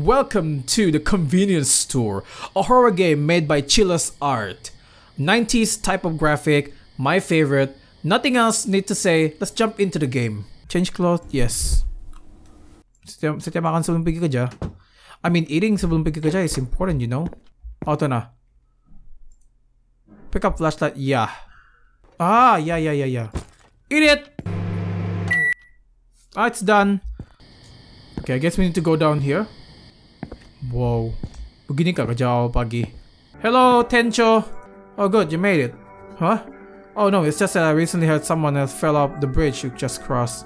Welcome to the convenience store, a horror game made by Chilla's Art. 90s type of graphic, my favorite. Nothing else need to say. Let's jump into the game. Change clothes, yes. I mean, eating sebelum pergi kerja is important, you know. Oh, na. Pick up flashlight, yeah. Ah, yeah, yeah, yeah, yeah. Eat it! Ah, it's done. Okay, I guess we need to go down here. Whoa. Begini ka kajao pagi. Hello, Tencho. Oh, good, you made it. Huh? Oh no, it's just that I recently heard someone else fell off the bridge you just crossed.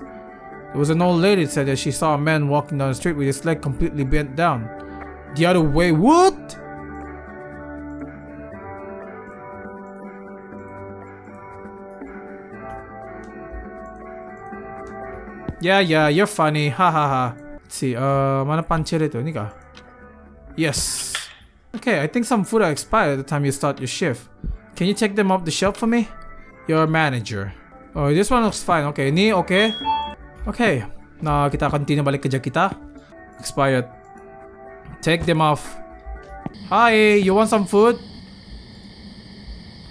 It was an old lady said that she saw a man walking down the street with his leg completely bent down. The other way, what? Yeah, yeah, you're funny. Ha ha ha. Let's see. Uh, mana pancher ito? Ini ka? Yes. Okay, I think some food are expired at the time you start your shift. Can you take them off the shelf for me? You're a manager. Oh, this one looks fine. Okay, ni okay. Okay. Na kita continue balik kerja kita. Expired. Take them off. Hi, you want some food?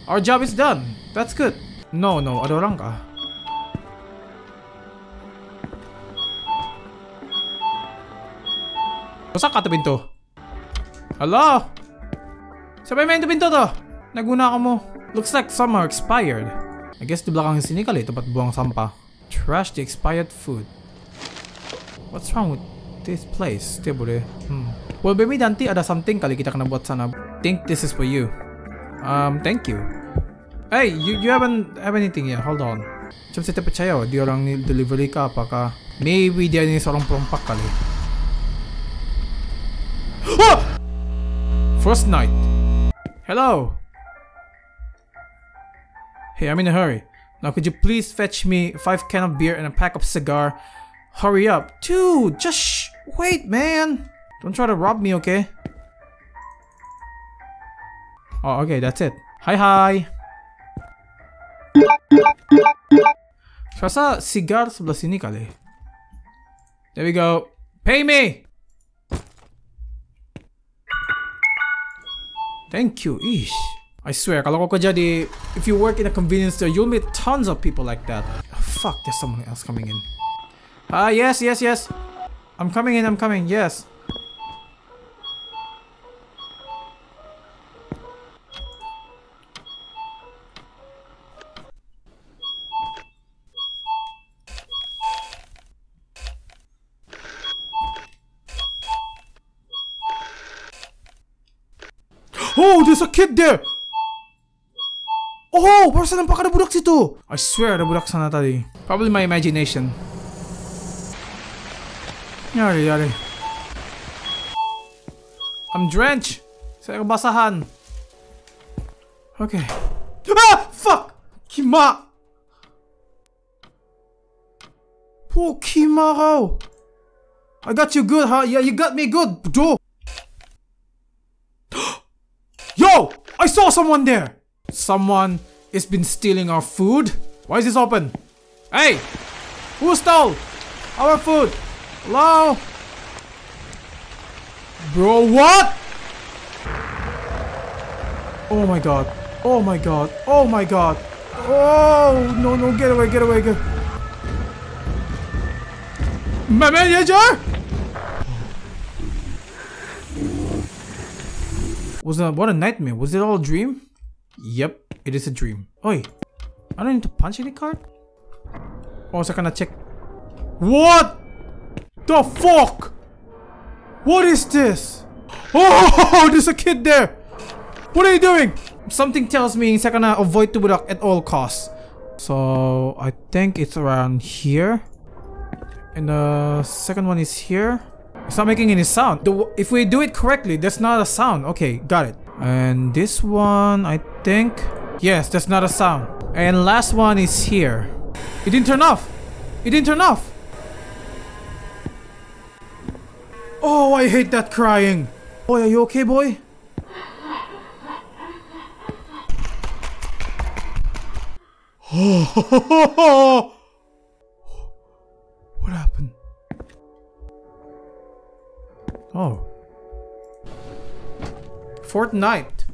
Our job is done. That's good. No, no, ada orang? Basta ah. ka to pinto. Hello? Sabay may pinto to. Naguna ka mo. Looks like some are expired. I guess di belakang sinikal eh, tapat buang sampah. Trash the expired food. What's wrong with this place? Tibo Hmm. Well, baby Dante, ada something kali kita kena buat sana. Think this is for you. Um, thank you. Hey, you, you haven't have anything yet. Hold on. Macam saya percaya, di orang ni delivery ka apakah maybe dia ni seorang perompak kali. Ah! First night. Hello. Hey, I'm in a hurry. Now could you please fetch me five can of beer and a pack of cigar? Hurry up. Dude, just sh wait, man. Don't try to rob me, okay? Oh, okay, that's it. Hi, hi. Rasa cigar sebelah sini kali. Eh? There we go. Pay me! Thank you. Ish. I swear, kerja. If you work in a convenience store, you'll meet tons of people like that. Oh, fuck, there's someone else coming in. Ah, uh, yes, yes, yes. I'm coming in, I'm coming, yes. Oh, there's a kid there! Oh, parang saan pa budak situ? I swear, ada budak sana tadi. Probably my imagination. Yari, yari. I'm drenched. Saya kebasahan. Okay. Ah! Fuck! Kima! Oh, Kimaro! I got you good, huh? Yeah, you got me good, bro! Yo! I saw someone there! Someone has been stealing our food? Why is this open? Hey! Who stole our food? Hello? Bro, what? Oh my god. Oh my god. Oh my god. Oh, no, no, get away, get away, get away. My manager? Was that what a nightmare? Was it all a dream? Yep, it is a dream. Oi, I don't need to punch any card? Oh, so can I check? What? The fuck? What is this? Oh, there's a kid there. What are you doing? Something tells me sa kana avoid tubulak at all costs. So, I think it's around here. And the second one is here. It's not making any sound. The, if we do it correctly, there's not a sound. Okay, got it. And this one, I think... Yes, that's not a sound. And last one is here. It didn't turn off. It didn't turn off. Oh, I hate that crying. Boy, are you okay, boy? what Oh. Fourth night.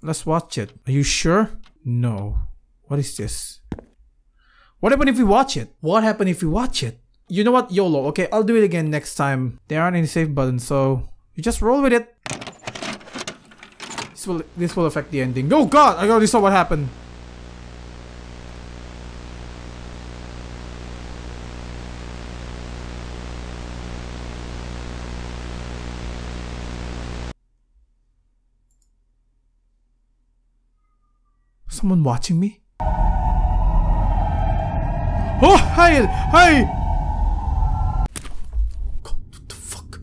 Let's watch it. Are you sure? No. What is this? What happened if we watch it? What happened if we watch it? You know what? YOLO. Okay, I'll do it again next time. There aren't any save buttons, so you just roll with it. This will this will affect the ending. Oh god, I already saw what happened. Someone watching me? Oh, hey, hey! God, what the fuck?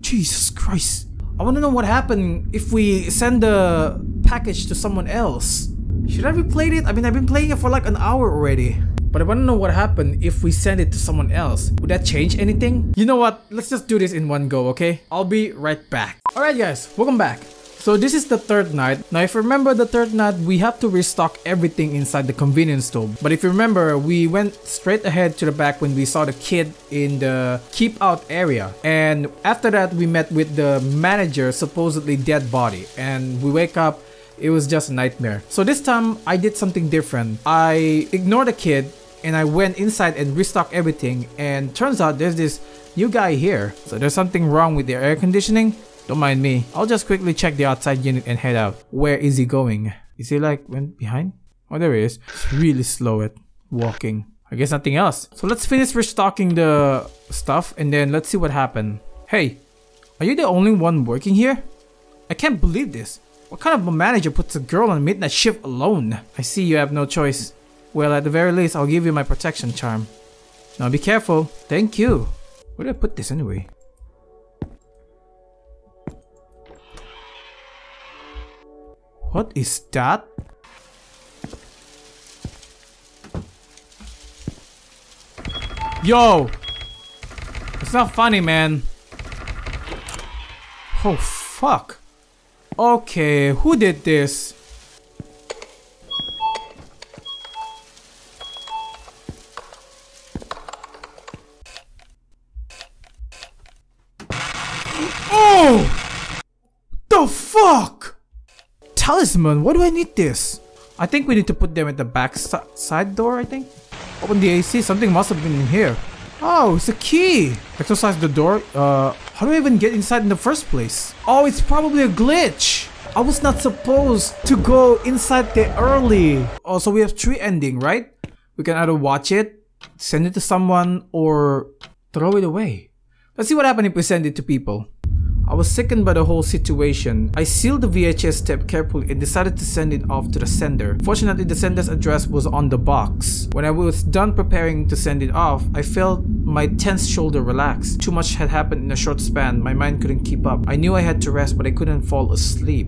Jesus Christ. I want to know what happened if we send the package to someone else. Should I replay it? I mean, I've been playing it for like an hour already. But I want to know what happened if we send it to someone else. Would that change anything? You know what? Let's just do this in one go, okay? I'll be right back. Alright guys, welcome back. So this is the third night. Now if you remember the third night, we have to restock everything inside the convenience store. But if you remember, we went straight ahead to the back when we saw the kid in the keep out area. And after that, we met with the manager, supposedly dead body. And we wake up it was just a nightmare. So this time I did something different. I ignored the kid and I went inside and restocked everything and turns out there's this new guy here. So there's something wrong with the air conditioning. Don't mind me. I'll just quickly check the outside unit and head out. Where is he going? Is he like went behind? Oh, there he is. He's really slow at walking. I guess nothing else. So let's finish restocking the stuff and then let's see what happened. Hey, are you the only one working here? I can't believe this. What kind of a manager puts a girl on midnight shift alone? I see you have no choice. Well, at the very least, I'll give you my protection charm. Now be careful. Thank you. Where did I put this anyway? What is that? Yo! It's not funny, man. Oh, fuck. Okay, who did this? Oh! The fuck? Talisman, why do I need this? I think we need to put them at the back si side door, I think. Open the AC, something must have been in here. Oh, it's a key. Exercise the door. Uh, how do I even get inside in the first place? Oh, it's probably a glitch. I was not supposed to go inside there early. Oh, so we have three ending, right? We can either watch it, send it to someone, or throw it away. Let's see what happens if we send it to people. I was sickened by the whole situation. I sealed the VHS tape carefully and decided to send it off to the sender. Fortunately, the sender's address was on the box. When I was done preparing to send it off, I felt my tense shoulder relax. Too much had happened in a short span, my mind couldn't keep up. I knew I had to rest, but I couldn't fall asleep.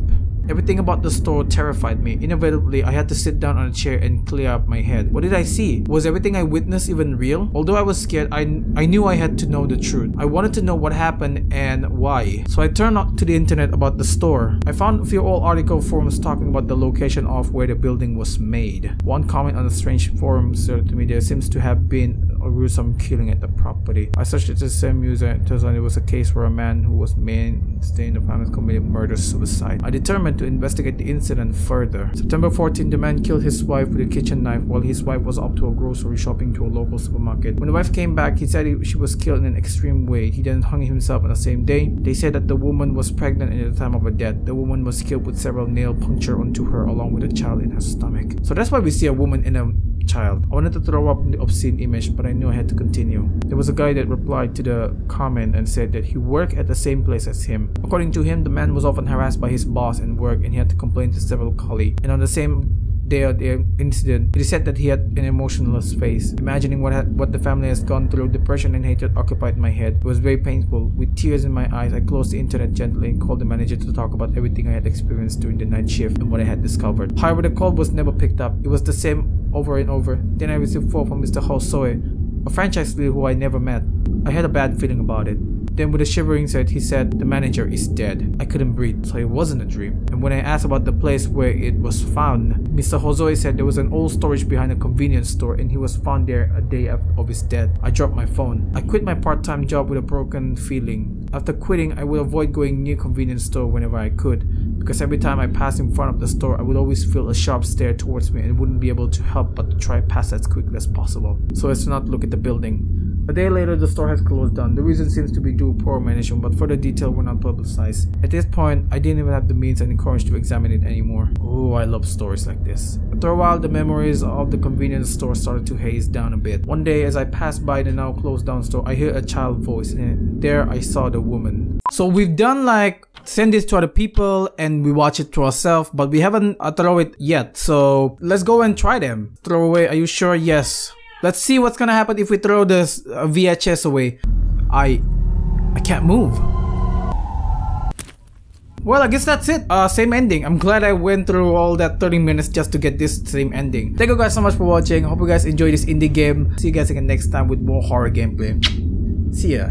Everything about the store terrified me. Inevitably, I had to sit down on a chair and clear up my head. What did I see? Was everything I witnessed even real? Although I was scared, I, I knew I had to know the truth. I wanted to know what happened and why. So I turned to the internet about the store. I found a few old article forums talking about the location of where the building was made. One comment on the strange forum said to me there seems to have been a gruesome killing at the property. I searched the same user and it turns out it was a case where a man who was mainstay in the family committed murder-suicide. I determined to investigate the incident further. September 14, the man killed his wife with a kitchen knife while his wife was up to a grocery shopping to a local supermarket. When the wife came back, he said he, she was killed in an extreme way. He then hung himself on the same day. They said that the woman was pregnant at the time of her death. The woman was killed with several nail puncture onto her along with a child in her stomach. So that's why we see a woman in a child. I wanted to throw up the obscene image, but I knew I had to continue. There was a guy that replied to the comment and said that he worked at the same place as him. According to him, the man was often harassed by his boss in work and he had to complain to several colleagues. And on the same day of the incident, it is said that he had an emotionless face. Imagining what had, what the family has gone through, depression and hatred occupied my head. It was very painful. With tears in my eyes, I closed the internet gently and called the manager to talk about everything I had experienced during the night shift and what I had discovered. However, the call was never picked up. It was the same over and over. Then I received call from Mr. Hosoe, a franchise leader who I never met. I had a bad feeling about it. Then with a shivering said he said the manager is dead. I couldn't breathe, so it wasn't a dream. And when I asked about the place where it was found, Mr. Hosoi said there was an old storage behind a convenience store and he was found there a day of his death. I dropped my phone. I quit my part-time job with a broken feeling. After quitting, I would avoid going near convenience store whenever I could because every time I passed in front of the store, I would always feel a sharp stare towards me and wouldn't be able to help but to try pass as quickly as possible so as to not look at the building. A day later, the store has closed down. The reason seems to be due poor management, but further details were not publicized. At this point, I didn't even have the means and courage to examine it anymore. Oh, I love stories like this. After a while, the memories of the convenience store started to haze down a bit. One day, as I passed by the now closed down store, I hear a child voice, and there I saw the woman. So we've done like send this to other people and we watch it to ourselves, but we haven't uh, throw it yet. So let's go and try them. Throw away. Are you sure? Yes. Let's see what's gonna happen if we throw this uh, VHS away. I... I can't move. Well, I guess that's it. Uh, same ending. I'm glad I went through all that 30 minutes just to get this same ending. Thank you guys so much for watching. Hope you guys enjoy this indie game. See you guys again next time with more horror gameplay. See ya.